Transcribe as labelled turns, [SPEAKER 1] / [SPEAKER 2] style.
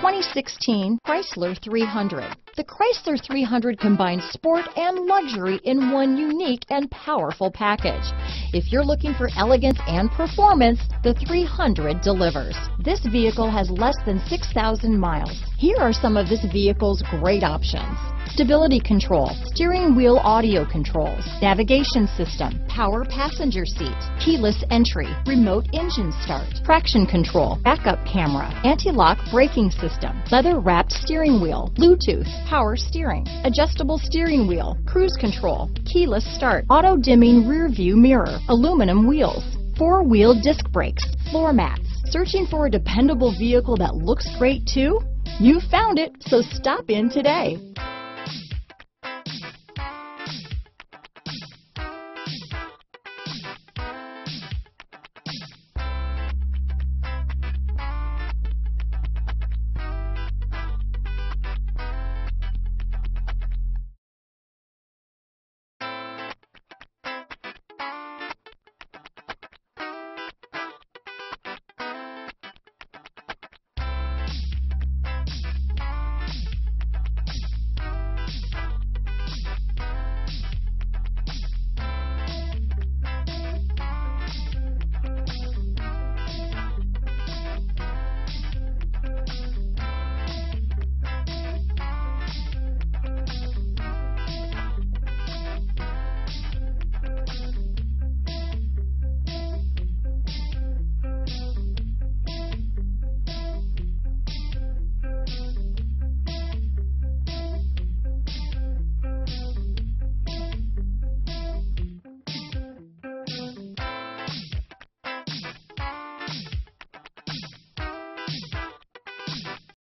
[SPEAKER 1] 2016 Chrysler 300. The Chrysler 300 combines sport and luxury in one unique and powerful package. If you're looking for elegance and performance, the 300 delivers. This vehicle has less than 6,000 miles. Here are some of this vehicle's great options stability control, steering wheel audio controls, navigation system, power passenger seat, keyless entry, remote engine start, traction control, backup camera, anti-lock braking system, leather wrapped steering wheel, Bluetooth, power steering, adjustable steering wheel, cruise control, keyless start, auto dimming rear view mirror, aluminum wheels, four wheel disc brakes, floor mats. Searching for a dependable vehicle that looks great too? You found it, so stop in today.